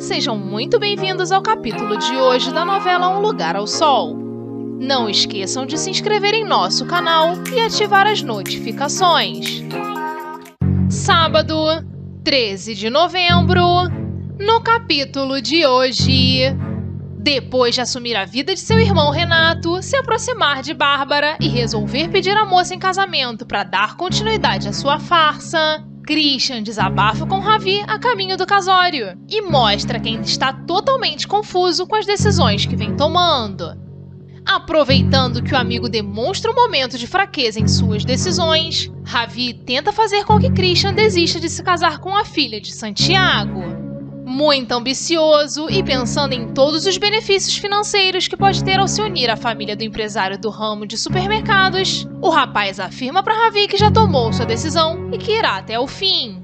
sejam muito bem-vindos ao capítulo de hoje da novela Um Lugar ao Sol. Não esqueçam de se inscrever em nosso canal e ativar as notificações. Sábado, 13 de novembro, no capítulo de hoje. Depois de assumir a vida de seu irmão Renato, se aproximar de Bárbara e resolver pedir a moça em casamento para dar continuidade à sua farsa, Christian desabafa com Ravi a caminho do casório e mostra que ainda está totalmente confuso com as decisões que vem tomando. Aproveitando que o amigo demonstra um momento de fraqueza em suas decisões, Ravi tenta fazer com que Christian desista de se casar com a filha de Santiago muito ambicioso e pensando em todos os benefícios financeiros que pode ter ao se unir à família do empresário do ramo de supermercados, o rapaz afirma para Ravi que já tomou sua decisão e que irá até o fim.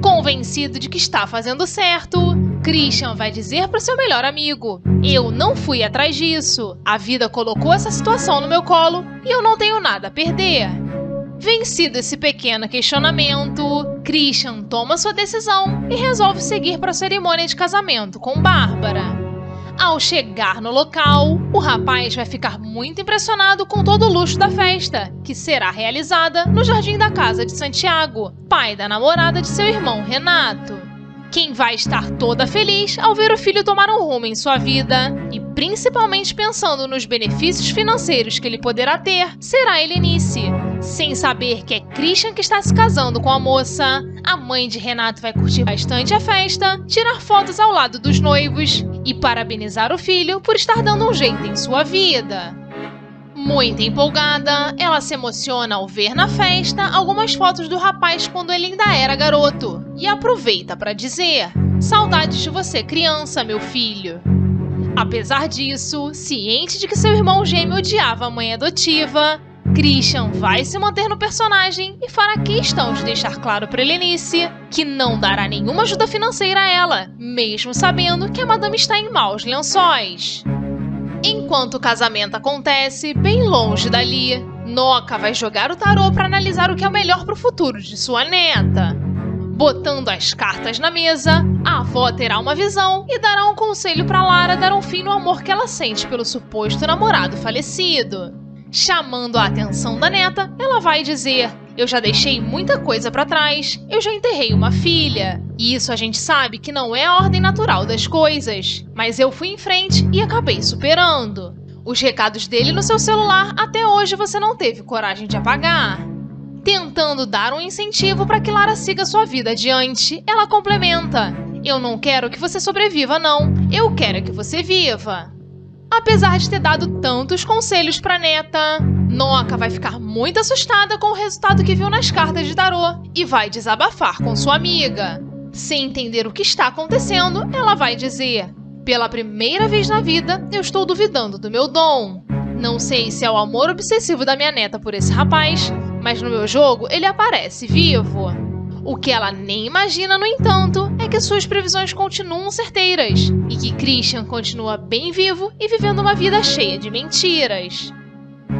Convencido de que está fazendo certo, Christian vai dizer para seu melhor amigo: Eu não fui atrás disso. A vida colocou essa situação no meu colo e eu não tenho nada a perder. Vencido esse pequeno questionamento, Christian toma sua decisão e resolve seguir para a cerimônia de casamento com Bárbara. Ao chegar no local, o rapaz vai ficar muito impressionado com todo o luxo da festa, que será realizada no jardim da casa de Santiago, pai da namorada de seu irmão Renato. Quem vai estar toda feliz ao ver o filho tomar um rumo em sua vida e principalmente pensando nos benefícios financeiros que ele poderá ter, será Helenice. Sem saber que é Christian que está se casando com a moça, a mãe de Renato vai curtir bastante a festa, tirar fotos ao lado dos noivos e parabenizar o filho por estar dando um jeito em sua vida. Muito empolgada, ela se emociona ao ver na festa algumas fotos do rapaz quando ele ainda era garoto e aproveita para dizer: Saudades de você, criança, meu filho. Apesar disso, ciente de que seu irmão gêmeo odiava a mãe adotiva, Christian vai se manter no personagem e fará questão de deixar claro para Helenice que não dará nenhuma ajuda financeira a ela, mesmo sabendo que a madame está em maus lençóis. Enquanto o casamento acontece, bem longe dali, Noca vai jogar o tarô para analisar o que é o melhor para o futuro de sua neta. Botando as cartas na mesa, a avó terá uma visão e dará um conselho para Lara dar um fim no amor que ela sente pelo suposto namorado falecido. Chamando a atenção da neta, ela vai dizer: Eu já deixei muita coisa para trás, eu já enterrei uma filha. E isso a gente sabe que não é a ordem natural das coisas, mas eu fui em frente e acabei superando. Os recados dele no seu celular até hoje você não teve coragem de apagar. Tentando dar um incentivo para que Lara siga sua vida adiante, ela complementa: Eu não quero que você sobreviva, não. Eu quero que você viva. Apesar de ter dado tantos conselhos para neta, Noca vai ficar muito assustada com o resultado que viu nas cartas de tarô e vai desabafar com sua amiga. Sem entender o que está acontecendo, ela vai dizer: Pela primeira vez na vida, eu estou duvidando do meu dom. Não sei se é o amor obsessivo da minha neta por esse rapaz, mas no meu jogo ele aparece vivo. O que ela nem imagina, no entanto, é que suas previsões continuam certeiras e que Christian continua bem vivo e vivendo uma vida cheia de mentiras.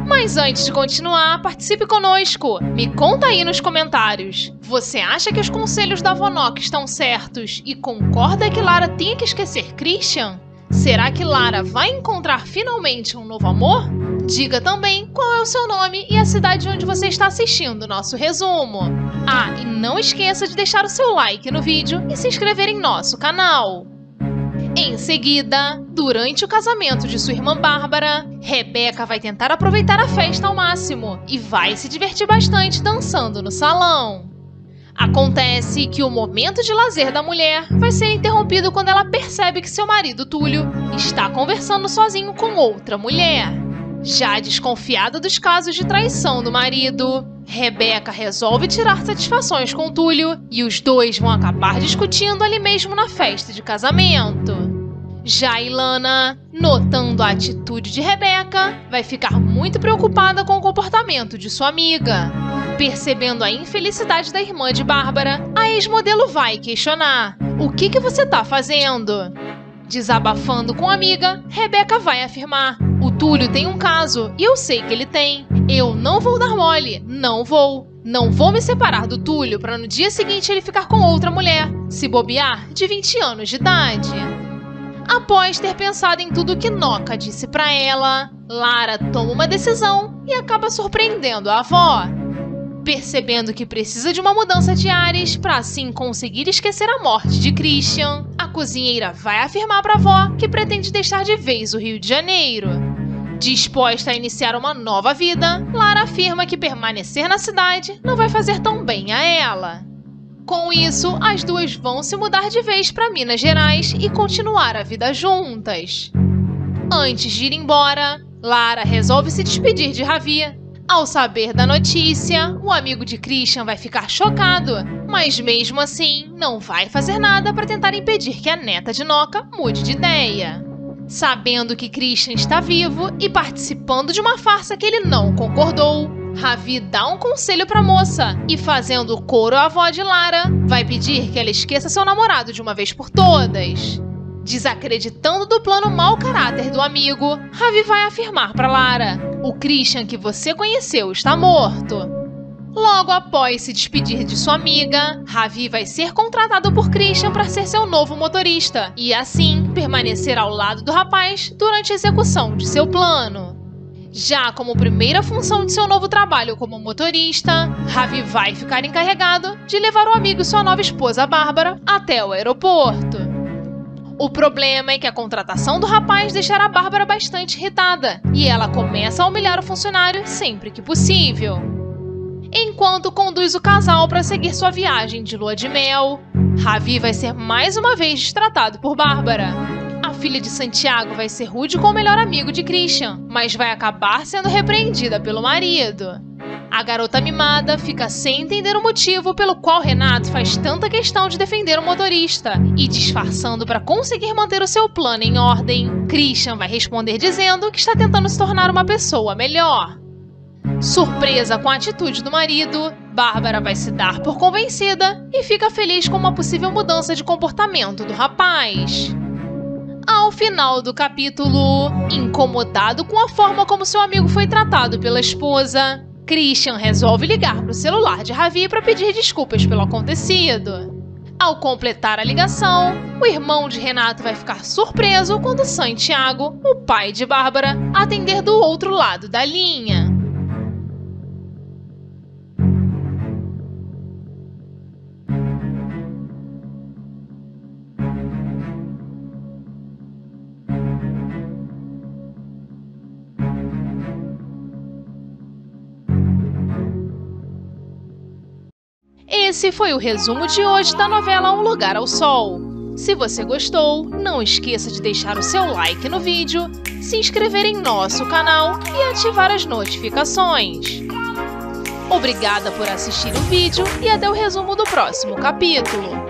Mas antes de continuar, participe conosco. Me conta aí nos comentários. Você acha que os conselhos da Vonok estão certos e concorda que Lara tenha que esquecer Christian? Será que Lara vai encontrar finalmente um novo amor? Diga também qual é o seu nome e a cidade onde você está assistindo o nosso resumo. Ah, e não esqueça de deixar o seu like no vídeo e se inscrever em nosso canal. Em seguida, durante o casamento de sua irmã Bárbara, Rebeca vai tentar aproveitar a festa ao máximo e vai se divertir bastante dançando no salão. Acontece que o momento de lazer da mulher vai ser interrompido quando ela percebe que seu marido Túlio está conversando sozinho com outra mulher. Já desconfiada dos casos de traição do marido, Rebeca resolve tirar satisfações com Túlio e os dois vão acabar discutindo ali mesmo na festa de casamento. Já Ilana, notando a atitude de Rebeca, vai ficar muito preocupada com o comportamento de sua amiga. Percebendo a infelicidade da irmã de Bárbara, a ex-modelo vai questionar: O que, que você tá fazendo? Desabafando com a amiga, Rebeca vai afirmar: O Túlio tem um caso e eu sei que ele tem. Eu não vou dar mole, não vou. Não vou me separar do Túlio para no dia seguinte ele ficar com outra mulher, se bobear, de 20 anos de idade. Após ter pensado em tudo que Noca disse para ela, Lara toma uma decisão e acaba surpreendendo a avó. Percebendo que precisa de uma mudança de ares para assim conseguir esquecer a morte de Christian, a cozinheira vai afirmar para a avó que pretende deixar de vez o Rio de Janeiro. Disposta a iniciar uma nova vida, Lara afirma que permanecer na cidade não vai fazer tão bem a ela. Com isso, as duas vão se mudar de vez para Minas Gerais e continuar a vida juntas. Antes de ir embora, Lara resolve se despedir de Ravi. Ao saber da notícia, o amigo de Christian vai ficar chocado, mas mesmo assim não vai fazer nada para tentar impedir que a neta de Noca mude de ideia. Sabendo que Christian está vivo e participando de uma farsa que ele não concordou, Ravi dá um conselho pra moça e, fazendo coro à avó de Lara, vai pedir que ela esqueça seu namorado de uma vez por todas. Desacreditando do plano mau caráter do amigo, Ravi vai afirmar para Lara: o Christian que você conheceu está morto. Logo após se despedir de sua amiga, Ravi vai ser contratado por Christian para ser seu novo motorista e assim permanecer ao lado do rapaz durante a execução de seu plano. Já como primeira função de seu novo trabalho como motorista, Ravi vai ficar encarregado de levar o amigo e sua nova esposa Bárbara até o aeroporto. O problema é que a contratação do rapaz deixará a Bárbara bastante irritada e ela começa a humilhar o funcionário sempre que possível. Enquanto conduz o casal para seguir sua viagem de lua de mel, Ravi vai ser mais uma vez destratado por Bárbara filha de Santiago vai ser rude com o melhor amigo de Christian, mas vai acabar sendo repreendida pelo marido. A garota mimada fica sem entender o motivo pelo qual Renato faz tanta questão de defender o motorista e disfarçando para conseguir manter o seu plano em ordem. Christian vai responder dizendo que está tentando se tornar uma pessoa melhor. Surpresa com a atitude do marido, Bárbara vai se dar por convencida e fica feliz com uma possível mudança de comportamento do rapaz. Ao final do capítulo, incomodado com a forma como seu amigo foi tratado pela esposa, Christian resolve ligar para o celular de Ravi para pedir desculpas pelo acontecido. Ao completar a ligação, o irmão de Renato vai ficar surpreso quando Santiago, o pai de Bárbara, atender do outro lado da linha. Esse foi o resumo de hoje da novela Um Lugar ao Sol. Se você gostou, não esqueça de deixar o seu like no vídeo, se inscrever em nosso canal e ativar as notificações. Obrigada por assistir o vídeo e até o resumo do próximo capítulo.